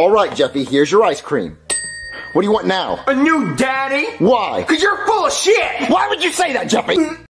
All right, Jeffy, here's your ice cream. What do you want now? A new daddy? Why? Cause you're full of shit! Why would you say that, Jeffy? Mm.